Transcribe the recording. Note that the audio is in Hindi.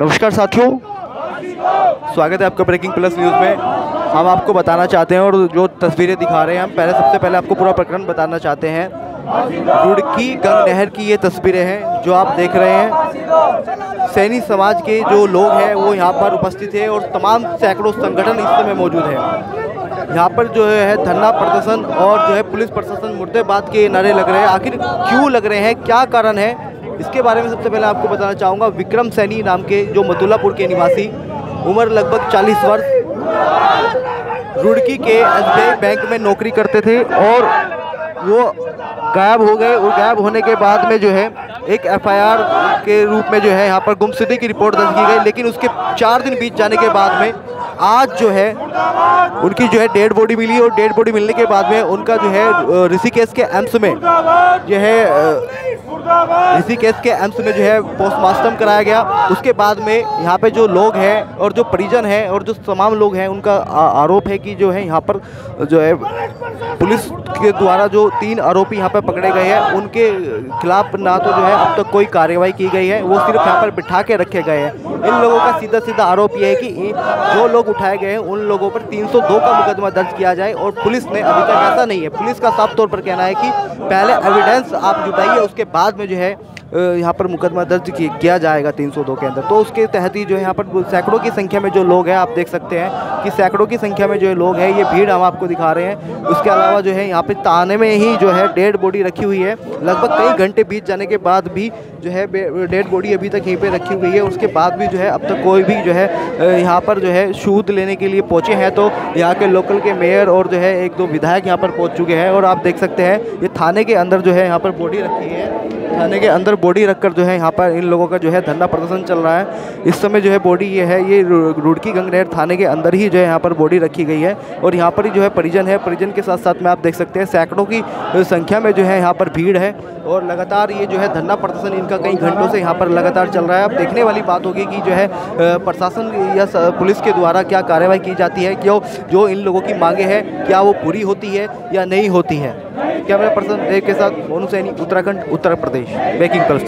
नमस्कार साथियों। स्वागत है आपका ब्रेकिंग प्लस न्यूज़ में। हम आपको बताना चाहते हैं और जो तस्वीरें दिखा रहे हैं, हम पहले सबसे पहले आपको पूरा प्रकरण बताना चाहते हैं। रुड़की गंग नहर की ये तस्वीरें हैं, जो आप देख रहे हैं। सैनी समाज के जो लोग हैं, वो यहाँ पर उपस्थित है और तमाम सैकड़ों संगठन इस समय मौजूद हैं। यहाँ पर जो है धरना प्रदर्शन और जो है पुलिस प्रशासन मुर्देबाद के नारे लग रहे हैं। आखिर क्यों लग रहे हैं? क्या कारण है? इसके बारे में सबसे पहले आपको बताना चाहूँगा, विक्रम सैनी नाम के जो मथुलापुर के निवासी, उम्र लगभग 40 वर्ष, रुड़की के एस बैंक में नौकरी करते थे और वो गायब हो गए और गायब होने के बाद में जो है, एक एफआईआर के रूप में जो है यहाँ पर गुमशुदगी की रिपोर्ट दर्ज की गई, लेकिन उसके चार दिन बीत जाने के बाद में आज जो है, उनकी जो है डेड बॉडी मिली और डेड बॉडी मिलने के बाद में उनका जो है ऋषिकेश के एम्स में जो है ऋषिकेश के एम्स में जो है पोस्टमार्टम कराया गया। उसके बाद में यहाँ पे जो लोग हैं और जो परिजन हैं और जो तमाम लोग हैं, उनका आरोप है कि जो है यहाँ पर जो है पुलिस के द्वारा जो तीन आरोपी यहाँ पर पकड़े गए हैं, उनके खिलाफ ना तो जो है अब तक कोई कार्रवाई की गई है, वो सिर्फ़ यहाँ पर बिठा के रखे गए हैं। इन लोगों का सीधा सीधा आरोप ये है कि जो लोग उठाए गए हैं, उन लोगों पर 302 का मुकदमा दर्ज किया जाए और पुलिस ने अभी तक ऐसा नहीं है। पुलिस का साफ़ तौर पर कहना है कि पहले एविडेंस आप जुटाइए, उसके बाद में जो है यहाँ पर मुकदमा दर्ज किया जाएगा 302 के अंदर। तो उसके तहत ही जो है यहाँ पर सैकड़ों की संख्या में जो लोग हैं, आप देख सकते हैं कि सैकड़ों की संख्या में जो लोग हैं, ये भीड़ हम आपको दिखा रहे हैं। उसके अलावा जो है यहाँ पे ताने में ही जो है डेड बॉडी रखी हुई है। लगभग कई घंटे बीत जाने के बाद भी जो है डेड बॉडी अभी तक यहीं पर रखी हुई है। उसके बाद भी जो है अब तक कोई भी जो है यहाँ पर जो है शूद लेने के लिए पहुँचे हैं। तो यहाँ के लोकल के मेयर और जो है एक दो विधायक यहाँ पर पहुँच चुके हैं और आप देख सकते हैं, ये थाने के अंदर जो है यहाँ पर बॉडी रखी है। थाने के अंदर बॉडी रखकर जो है यहाँ पर इन लोगों का जो है धरना प्रदर्शन चल रहा है। इस समय जो है बॉडी ये है, ये रुड़की गंगनहर थाने के अंदर ही जो है यहाँ पर बॉडी रखी गई है और यहाँ पर ही जो है परिजन है, परिजन के साथ साथ में आप देख सकते हैं, सैकड़ों की संख्या में जो है यहाँ पर भीड़ है और लगातार ये जो है धरना प्रदर्शन इनका कई घंटों से यहाँ पर लगातार चल रहा है। अब देखने वाली बात होगी कि जो है प्रशासन या पुलिस के द्वारा क्या कार्रवाई की जाती है, क्यों, जो इन लोगों की मांगे हैं, क्या वो पूरी होती है या नहीं होती है। कैमरा पर्सन देव के साथ मोनू सैनी उत्तराखंड उत्तर प्रदेश बैकिंग प्लस